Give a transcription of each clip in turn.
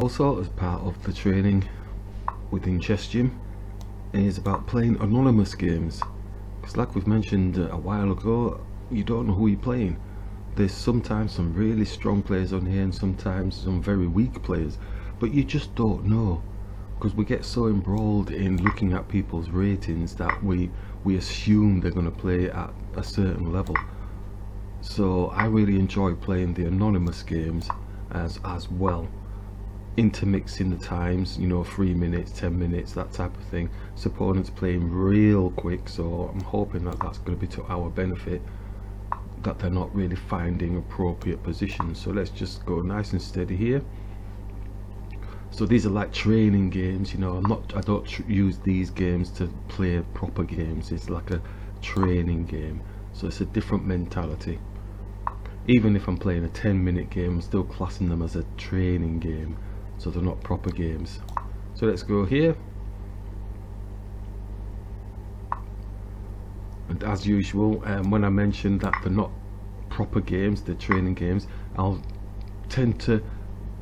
also as part of the training within chess gym is about playing anonymous games. Because like we've mentioned uh, a while ago you don't know who you're playing. There's sometimes some really strong players on here and sometimes some very weak players but you just don't know. Because we get so embroiled in looking at people's ratings that we we assume they're going to play at a certain level. So I really enjoy playing the anonymous games as as well intermixing the times you know three minutes ten minutes that type of thing. So opponents playing real quick so I'm hoping that that's going to be to our benefit that they're not really finding appropriate positions. So let's just go nice and steady here. So these are like training games you know I'm not I don't use these games to play proper games. It's like a training game. So it's a different mentality. Even if I'm playing a 10 minute game I'm still classing them as a training game so they're not proper games. So let's go here. And as usual um, when I mention that they're not proper games they're training games I'll tend to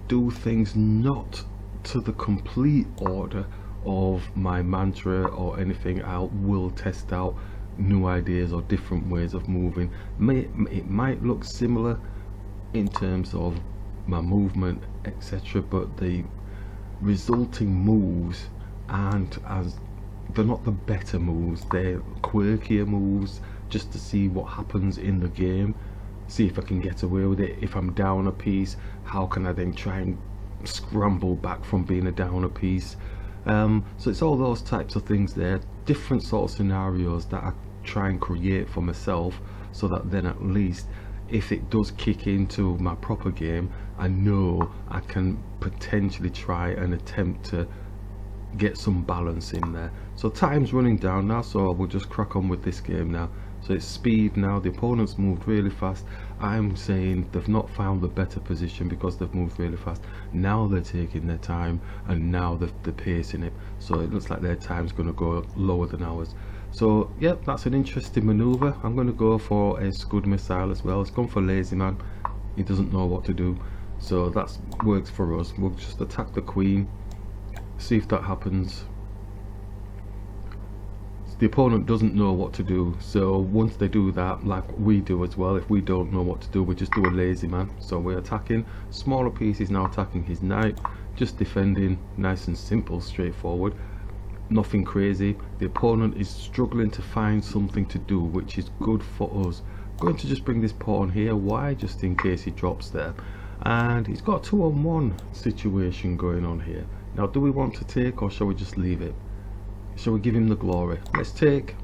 do things not to the complete order of my mantra or anything. I will test out new ideas or different ways of moving. May it might look similar in terms of my movement etc. But the resulting moves and as they're not the better moves. They're quirkier moves just to see what happens in the game see if I can get away with it. If I'm down a piece how can I then try and scramble back from being a down a piece? Um, so it's all those types of things there different sort of scenarios that I try and create for myself so that then at least if it does kick into my proper game I know I can potentially try and attempt to get some balance in there. So time's running down now so we'll just crack on with this game now. So it's speed now. The opponents moved really fast. I'm saying they've not found the better position because they've moved really fast. Now they're taking their time and now they're, they're pacing it. So it looks like their time's going to go lower than ours so yeah that's an interesting maneuver. I'm going to go for a scud missile as well. It's gone for lazy man. He doesn't know what to do. So that works for us. We'll just attack the queen. See if that happens. The opponent doesn't know what to do. So once they do that like we do as well if we don't know what to do we just do a lazy man. So we're attacking. Smaller pieces now attacking his knight. Just defending. Nice and simple straightforward nothing crazy. The opponent is struggling to find something to do which is good for us. Going to just bring this pawn here. Why? Just in case he drops there. And he's got two on one situation going on here. Now do we want to take or shall we just leave it? Shall we give him the glory? Let's take.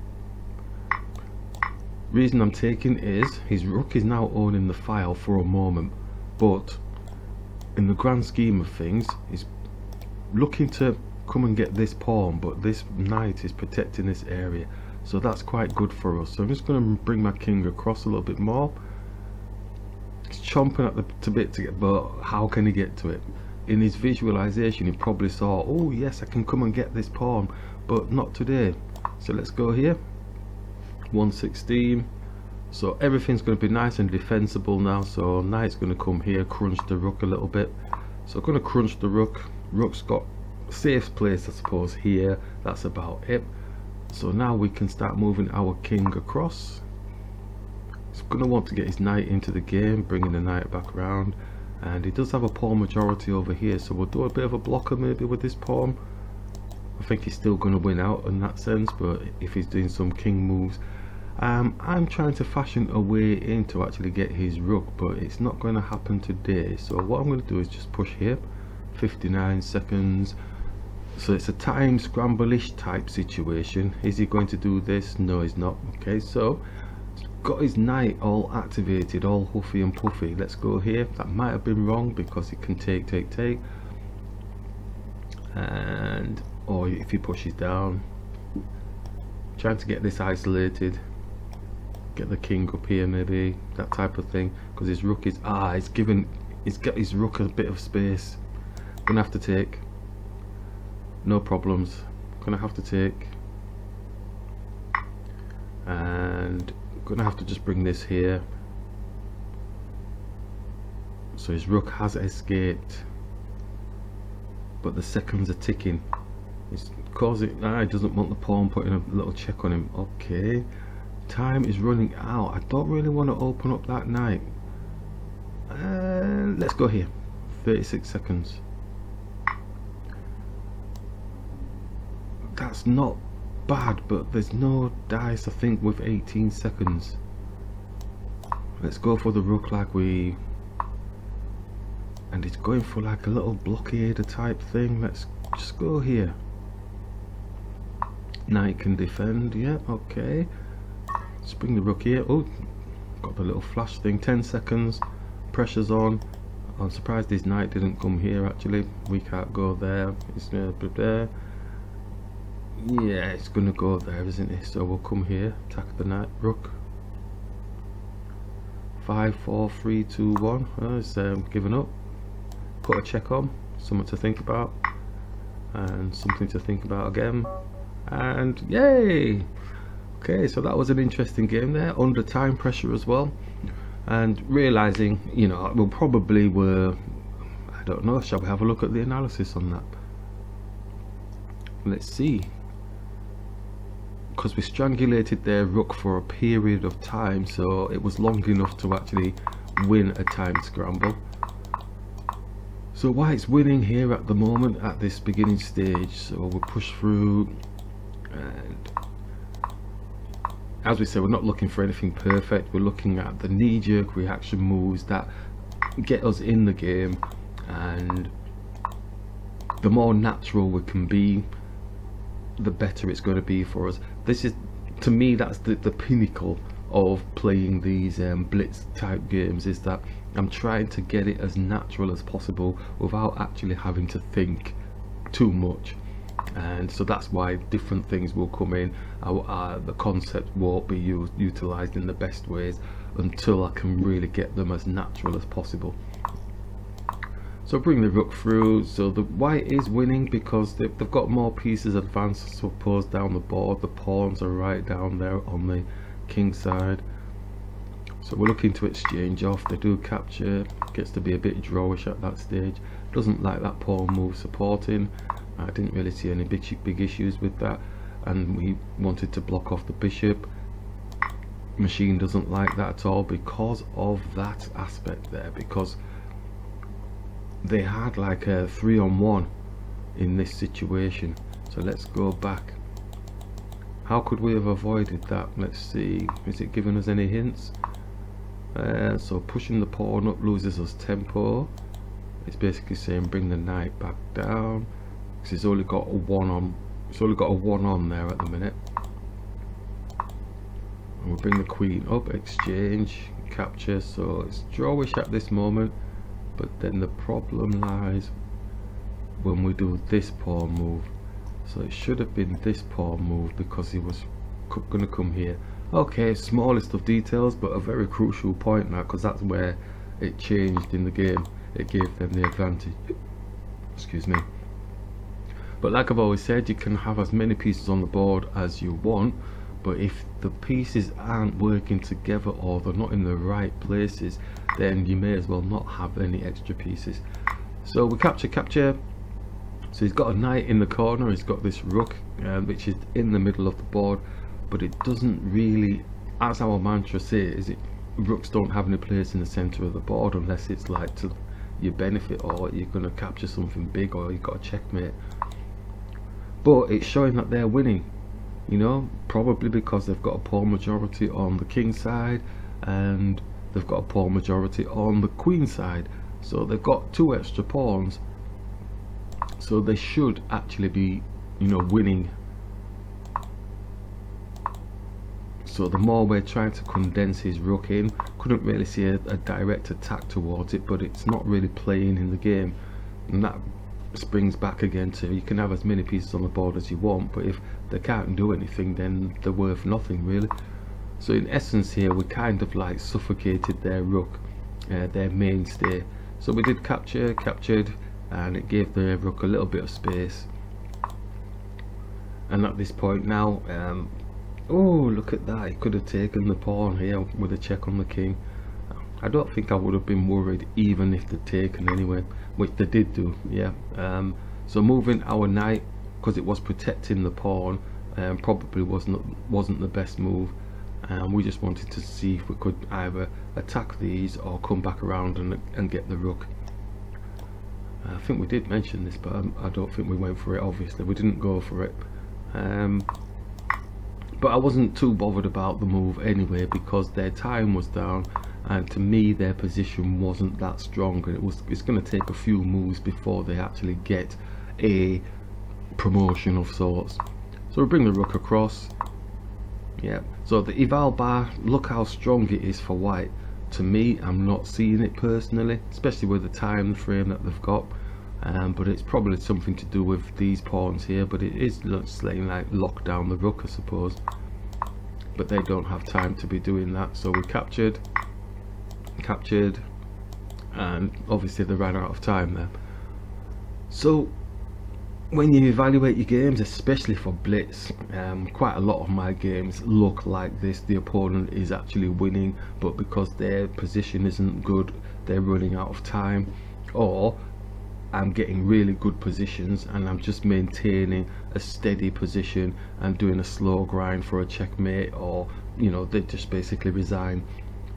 Reason I'm taking is his rook is now owning the file for a moment. But in the grand scheme of things he's looking to come and get this pawn but this knight is protecting this area. So that's quite good for us. So I'm just going to bring my king across a little bit more. He's chomping at the bit to get but how can he get to it? In his visualization he probably saw oh yes I can come and get this pawn but not today. So let's go here. 116 so everything's going to be nice and defensible now. So knight's going to come here crunch the rook a little bit. So I'm going to crunch the rook. Rook's got safe place I suppose here. That's about it. So now we can start moving our king across. He's going to want to get his knight into the game bringing the knight back around and he does have a pawn majority over here so we'll do a bit of a blocker maybe with this pawn. I think he's still going to win out in that sense but if he's doing some king moves. Um, I'm trying to fashion a way in to actually get his rook but it's not going to happen today. So what I'm going to do is just push here. 59 seconds so it's a time scramble-ish type situation. Is he going to do this? No he's not. Okay so got his knight all activated all huffy and puffy. Let's go here. That might have been wrong because it can take take take. And or if he pushes down. Trying to get this isolated. Get the king up here maybe. That type of thing. Because his rook is ah he's given he's got his rook a bit of space. Gonna have to take no problems. Gonna have to take. And gonna have to just bring this here. So his rook has escaped but the seconds are ticking. It's causing ah, it doesn't want the pawn putting a little check on him. Okay. Time is running out. I don't really want to open up that knight uh, let's go here. 36 seconds that's not bad but there's no dice I think with 18 seconds. Let's go for the rook like we and it's going for like a little blockader type thing. Let's just go here. Knight can defend yeah okay. Let's bring the rook here. Oh got the little flash thing. 10 seconds pressure's on. I'm surprised this knight didn't come here actually. We can't go there. It's uh, there yeah it's gonna go there isn't it? So we'll come here attack the knight rook. Five four three two one. Oh, it's um, given up. Put a check on something to think about and something to think about again. And yay! Okay so that was an interesting game there under time pressure as well. And realizing you know we'll probably were I don't know shall we have a look at the analysis on that? Let's see because we strangulated their rook for a period of time so it was long enough to actually win a time scramble. So white's winning here at the moment at this beginning stage so we'll push through and as we say we're not looking for anything perfect. We're looking at the knee-jerk reaction moves that get us in the game and the more natural we can be the better it's going to be for us this is to me that's the, the pinnacle of playing these um, blitz type games is that I'm trying to get it as natural as possible without actually having to think too much. And so that's why different things will come in. Uh, the concept won't be used utilized in the best ways until I can really get them as natural as possible so bring the rook through. So the white is winning because they've, they've got more pieces advanced I suppose down the board. The pawns are right down there on the king side. So we're looking to exchange off. They do capture. Gets to be a bit drawish at that stage. Doesn't like that pawn move supporting. I didn't really see any big, big issues with that. And we wanted to block off the bishop. Machine doesn't like that at all because of that aspect there because they had like a three on one in this situation. So let's go back. How could we have avoided that? Let's see. Is it giving us any hints? Uh, so pushing the pawn up loses us tempo. It's basically saying bring the knight back down. Because it's only got a one on it's only got a one on there at the minute. And we'll bring the queen up exchange capture. So it's drawish at this moment but then the problem lies when we do this pawn move. So it should have been this pawn move because he was gonna come here. Okay smallest of details but a very crucial point now because that's where it changed in the game. It gave them the advantage. Excuse me. But like I've always said you can have as many pieces on the board as you want but if the pieces aren't working together or they're not in the right places then you may as well not have any extra pieces. So we capture capture. So he's got a knight in the corner he's got this rook um, which is in the middle of the board but it doesn't really as our mantra says it rooks don't have any place in the center of the board unless it's like to your benefit or you're going to capture something big or you've got a checkmate. But it's showing that they're winning you know probably because they've got a pawn majority on the king side and they've got a pawn majority on the queen side. So they've got two extra pawns. So they should actually be you know winning. So the more we're trying to condense his rook in couldn't really see a, a direct attack towards it but it's not really playing in the game. And that springs back again to you can have as many pieces on the board as you want but if they can't do anything then they're worth nothing really. So in essence here we kind of like suffocated their rook uh, their mainstay so we did capture captured and it gave the rook a little bit of space. And at this point now um, oh look at that. He could have taken the pawn here with a check on the king. I don't think I would have been worried even if they'd taken anyway which they did do yeah. Um, So moving our knight because it was protecting the pawn um, probably wasn't wasn't the best move. And we just wanted to see if we could either attack these or come back around and, and get the rook. I think we did mention this but I don't think we went for it obviously. We didn't go for it. Um, but I wasn't too bothered about the move anyway because their time was down and to me their position wasn't that strong. And it was it's going to take a few moves before they actually get a promotion of sorts. So we bring the rook across. Yeah. So the eval bar look how strong it is for white. To me I'm not seeing it personally especially with the time frame that they've got. Um, but it's probably something to do with these pawns here but it is slaying like lock down the rook I suppose. But they don't have time to be doing that. So we captured captured and obviously they ran out of time there. So when you evaluate your games especially for blitz um, quite a lot of my games look like this. The opponent is actually winning but because their position isn't good they're running out of time. Or I'm getting really good positions and I'm just maintaining a steady position and doing a slow grind for a checkmate or you know they just basically resign.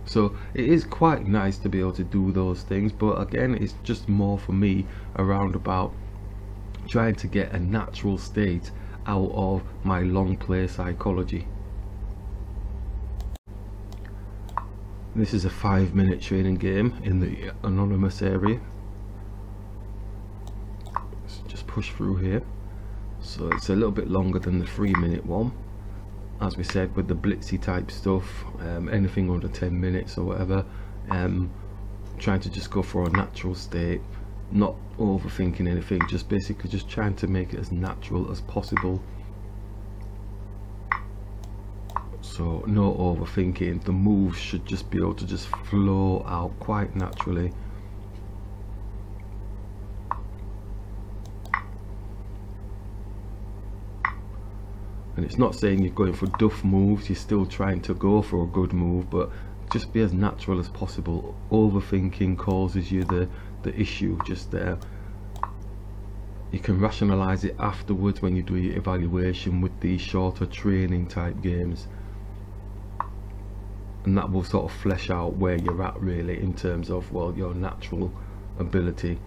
So it is quite nice to be able to do those things but again it's just more for me around about trying to get a natural state out of my long play psychology. This is a five minute training game in the anonymous area. Let's just push through here. So it's a little bit longer than the three minute one. As we said with the blitzy type stuff um, anything under 10 minutes or whatever um, trying to just go for a natural state not overthinking anything just basically just trying to make it as natural as possible. So no overthinking. The moves should just be able to just flow out quite naturally. And it's not saying you're going for duff moves you're still trying to go for a good move but just be as natural as possible. Overthinking causes you the the issue just there. You can rationalize it afterwards when you do your evaluation with these shorter training type games. And that will sort of flesh out where you're at really in terms of well your natural ability.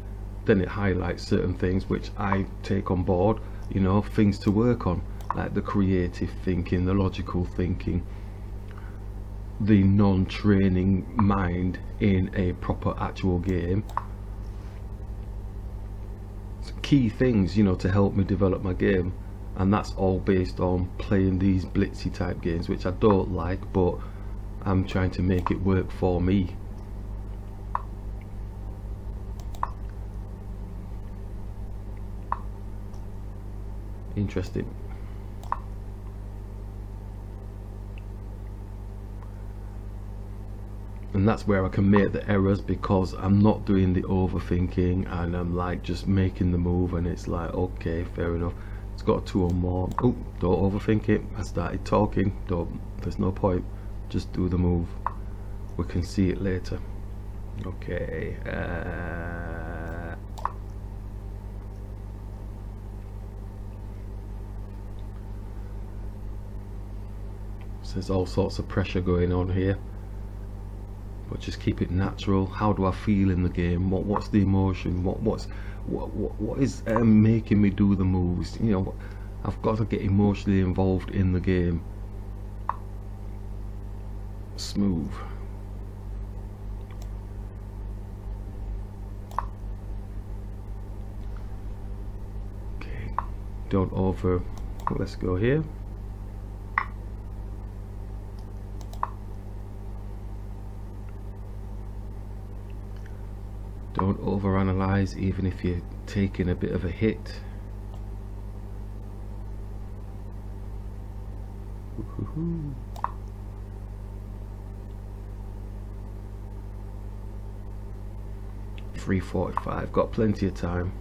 Then it highlights certain things which I take on board you know things to work on like the creative thinking the logical thinking the non-training mind in a proper actual game key things you know to help me develop my game. And that's all based on playing these blitzy type games which I don't like but I'm trying to make it work for me. Interesting and that's where I can make the errors because I'm not doing the overthinking and I'm like just making the move and it's like okay fair enough. It's got two or more. Oh don't overthink it. I started talking. Don't there's no point. Just do the move. We can see it later. Okay uh, so there's all sorts of pressure going on here but just keep it natural. How do I feel in the game? What what's the emotion? What what's what what, what is um, making me do the moves? You know I've got to get emotionally involved in the game. Smooth. Okay don't over. Let's go here don't overanalyze even if you're taking a bit of a hit Three forty-five. Got plenty of time.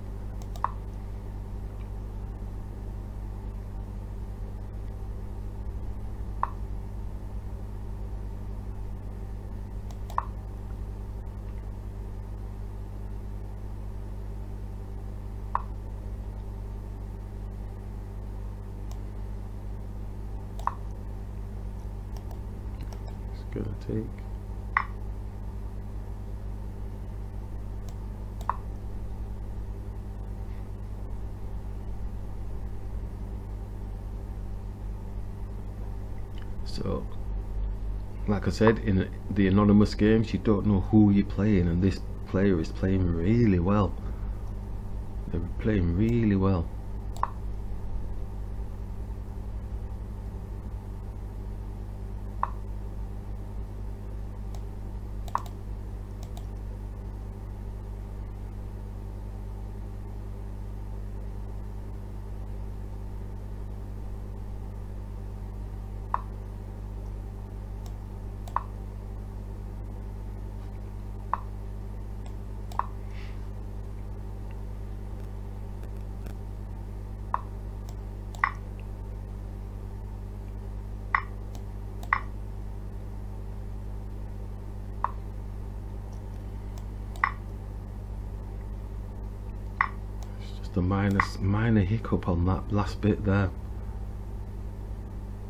gonna take. So, like I said, in the anonymous games, you don't know who you're playing, and this player is playing really well. They're playing really well. just a minor hiccup on that last bit there.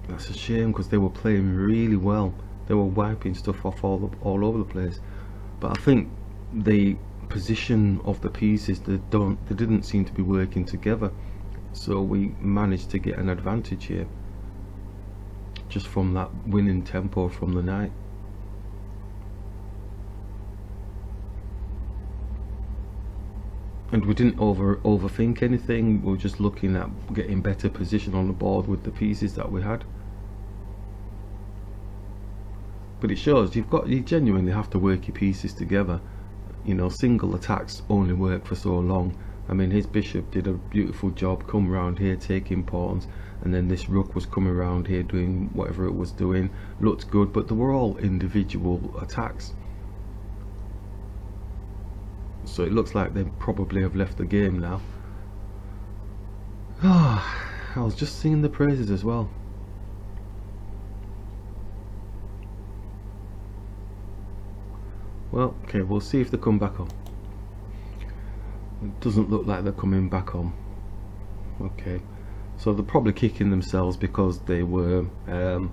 That's a shame because they were playing really well. They were wiping stuff off all, all over the place. But I think the position of the pieces they don't they didn't seem to be working together. So we managed to get an advantage here just from that winning tempo from the knight and we didn't over overthink anything. We were just looking at getting better position on the board with the pieces that we had. But it shows you've got you genuinely have to work your pieces together. You know single attacks only work for so long. I mean his bishop did a beautiful job come around here taking pawns and then this rook was coming around here doing whatever it was doing. Looked good but they were all individual attacks so it looks like they probably have left the game now. I was just singing the praises as well. Well okay we'll see if they come back on it doesn't look like they're coming back on okay. So they're probably kicking themselves because they were um,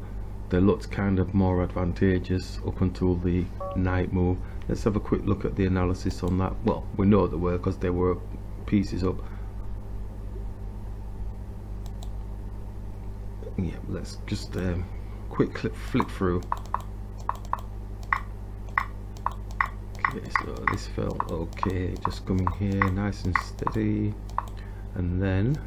they looked kind of more advantageous up until the knight move let's have a quick look at the analysis on that. Well we know they were because they were pieces up. Yeah let's just um, quick click flick through. Okay so this felt okay just coming here nice and steady. And then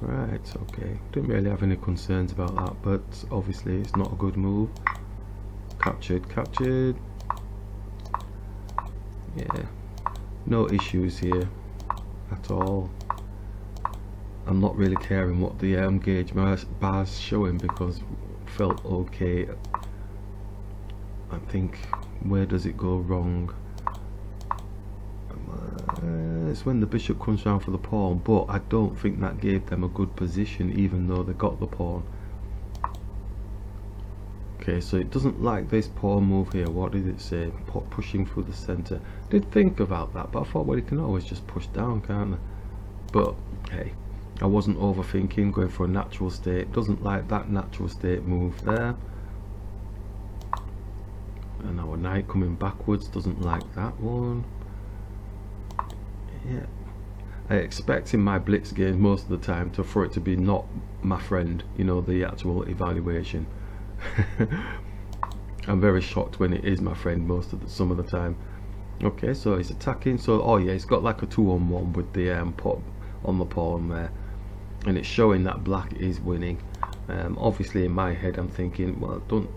right okay. Don't really have any concerns about that but obviously it's not a good move. Captured captured yeah. No issues here at all. I'm not really caring what the um, gauge bar's showing because felt okay. I think where does it go wrong? Uh, it's when the bishop comes down for the pawn but I don't think that gave them a good position even though they got the pawn Okay, so it doesn't like this pawn move here. What did it say? pushing through the center. Did think about that, but I thought, well, you can always just push down, can't I? But hey, I wasn't overthinking, going for a natural state. Doesn't like that natural state move there. And our knight coming backwards doesn't like that one. Yeah. I expect in my blitz games most of the time to for it to be not my friend, you know, the actual evaluation. I'm very shocked when it is my friend most of the some of the time. Okay so he's attacking so oh yeah he's got like a two on one with the um, pot on the pawn there. And it's showing that black is winning. Um, obviously in my head I'm thinking well don't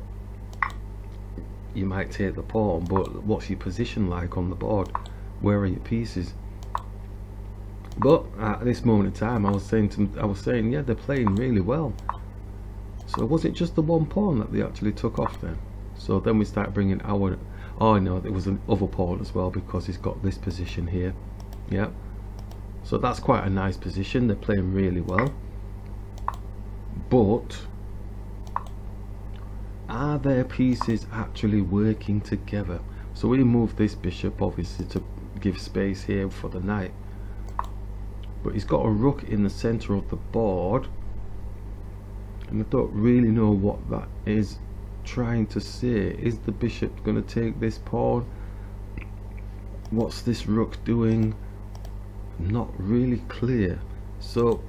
you might take the pawn but what's your position like on the board? Where are your pieces? But at this moment in time I was saying to I was saying yeah they're playing really well so was it just the one pawn that they actually took off then? So then we start bringing our... Oh no, there was an other pawn as well because he's got this position here. Yeah. So that's quite a nice position. They're playing really well. But are their pieces actually working together? So we move this bishop obviously to give space here for the knight. But he's got a rook in the center of the board and I don't really know what that is trying to say? Is the bishop going to take this pawn? What's this rook doing? Not really clear. So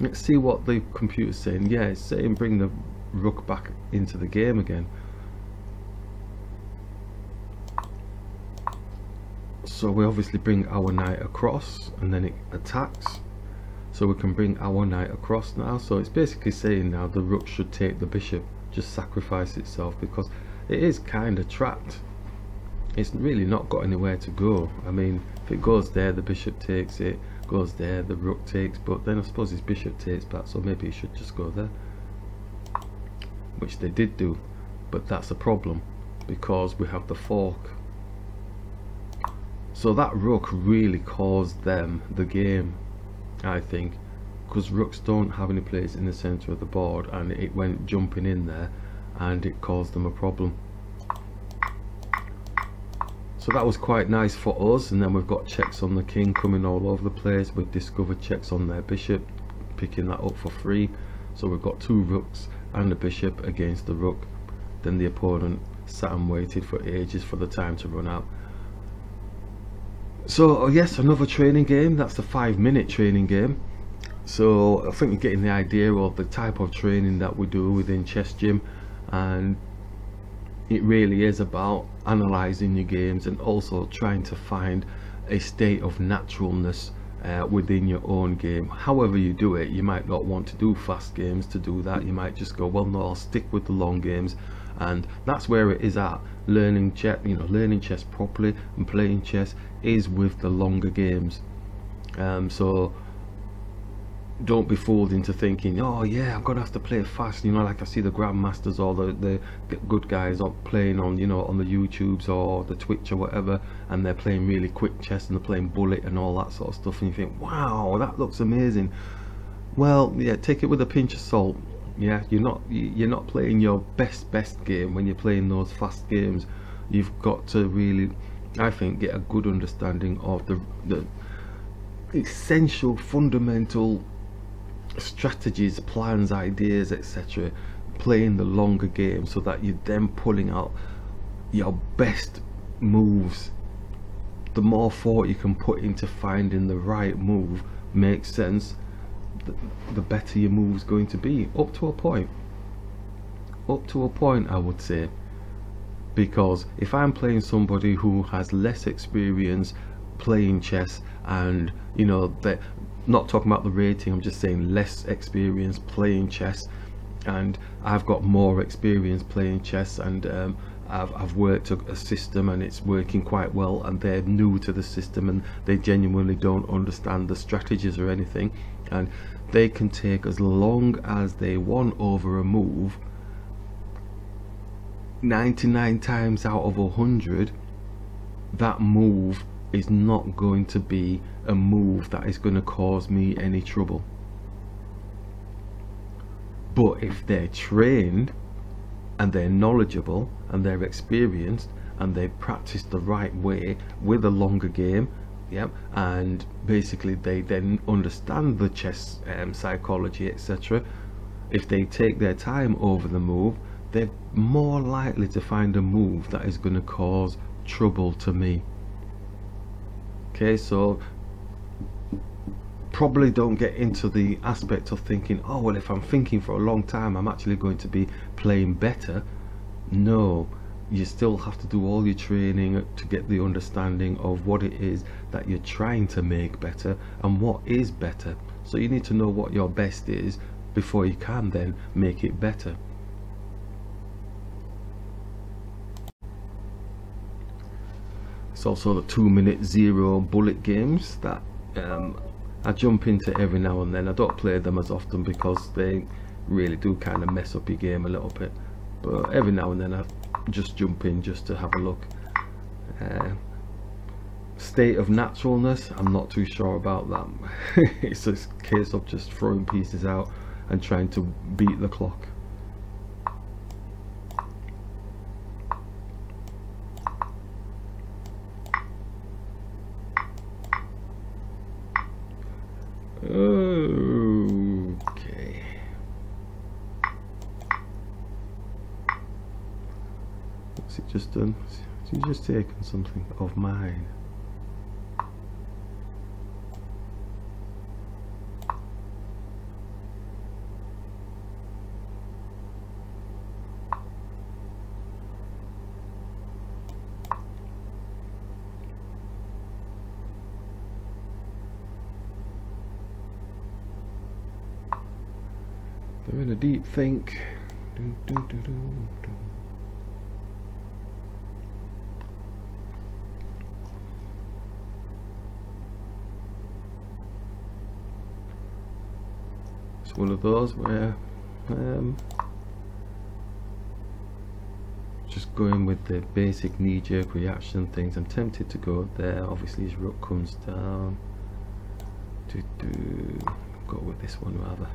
let's see what the computer's saying. Yeah, it's saying bring the rook back into the game again. So we obviously bring our knight across and then it attacks. So we can bring our knight across now. So it's basically saying now the rook should take the bishop, just sacrifice itself because it is kind of trapped. It's really not got anywhere to go. I mean, if it goes there, the bishop takes it, goes there, the rook takes, but then I suppose his bishop takes back, so maybe he should just go there. Which they did do, but that's a problem because we have the fork. So that rook really caused them the game I think because rooks don't have any place in the center of the board and it went jumping in there and it caused them a problem. So that was quite nice for us and then we've got checks on the king coming all over the place. We've discovered checks on their bishop picking that up for free. So we've got two rooks and a bishop against the rook. Then the opponent sat and waited for ages for the time to run out so uh, yes another training game. That's the five minute training game. So I think you're getting the idea of the type of training that we do within chess gym. And it really is about analyzing your games and also trying to find a state of naturalness uh, within your own game. However you do it you might not want to do fast games to do that. You might just go well no I'll stick with the long games. And that's where it is at learning chess you know learning chess properly and playing chess is with the longer games. Um, so don't be fooled into thinking oh yeah I'm gonna have to play fast. You know like I see the grandmasters or the, the good guys are playing on you know on the YouTubes or the Twitch or whatever and they're playing really quick chess and they're playing bullet and all that sort of stuff and you think wow that looks amazing. Well yeah take it with a pinch of salt. Yeah you're not you're not playing your best best game. When you're playing those fast games you've got to really I think get a good understanding of the the essential fundamental strategies plans ideas etc playing the longer game so that you're then pulling out your best moves. The more thought you can put into finding the right move makes sense the, the better your move's going to be. Up to a point. Up to a point I would say because if I'm playing somebody who has less experience playing chess and you know that not talking about the rating I'm just saying less experience playing chess and I've got more experience playing chess and um, I've, I've, worked a, a, system and it's working quite well and they're new to the system and they genuinely don't understand the strategies or anything and they can take as long as they want over a move 99 times out of 100 that move is not going to be a move that is going to cause me any trouble. But if they're trained and they're knowledgeable and they're experienced and they practice the right way with a longer game yep and basically they then understand the chess um, psychology etc if they take their time over the move they're more likely to find a move that is going to cause trouble to me. Okay so probably don't get into the aspect of thinking oh well if I'm thinking for a long time I'm actually going to be playing better. No you still have to do all your training to get the understanding of what it is that you're trying to make better and what is better. So you need to know what your best is before you can then make it better it's also the two minute zero bullet games that um, I jump into every now and then. I don't play them as often because they really do kind of mess up your game a little bit. But every now and then I just jump in just to have a look. Uh, state of naturalness I'm not too sure about that. It's a case of just throwing pieces out and trying to beat the clock Okay. just done? She's just taken something of mine. They're in a deep think. Do, do, do, of those where um, just going with the basic knee-jerk reaction things. I'm tempted to go there. Obviously, his rook comes down. Do, do. Go with this one rather.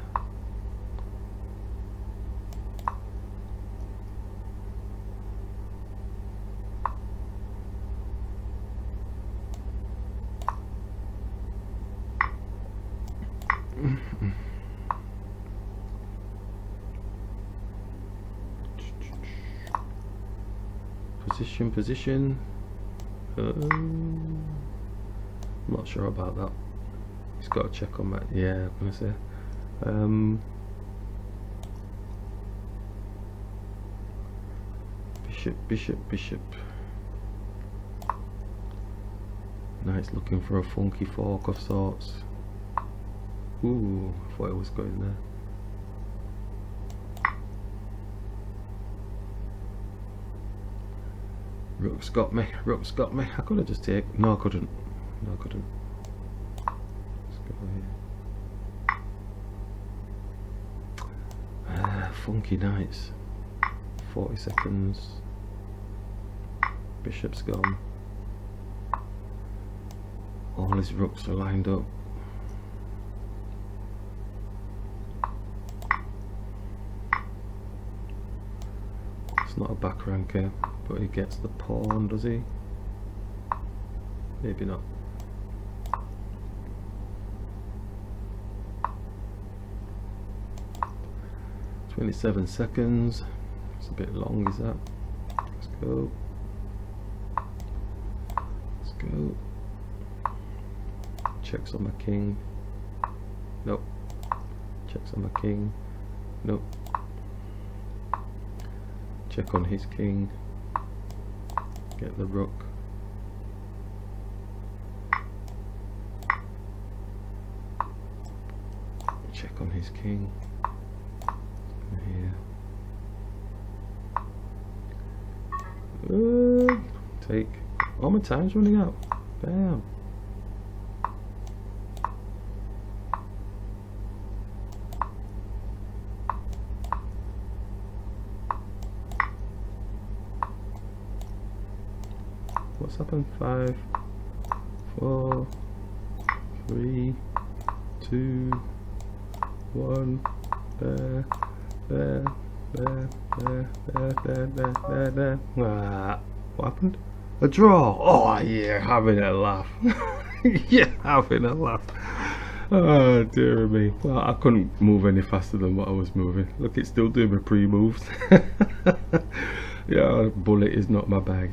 position, position. Um, I'm not sure about that. He's got to check on that. Yeah, I'm gonna say. Um, bishop, bishop, bishop. it's looking for a funky fork of sorts. Ooh, I thought it was going there. Rook's got me, rook's got me. I could have just taken, no I couldn't. No I couldn't. Ah, funky knights. 40 seconds. Bishop's gone. All his rooks are lined up. It's not a back ranker. But he gets the pawn, does he? Maybe not. Twenty-seven seconds. It's a bit long, is that? Let's go. Let's go. Checks on my king. Nope. Checks on my king. Nope. Check on his king get the rook. Check on his king. Here. Uh, take oh my time's running out. Bam happened? Five, four, three, two, one, there, there, there, there, there, there, there, there, there. Ah, what happened? A draw! Oh yeah, having a laugh. yeah, having a laugh. Oh dear me. Well, I couldn't move any faster than what I was moving. Look, it's still doing my pre-moves. yeah, bullet is not my bag.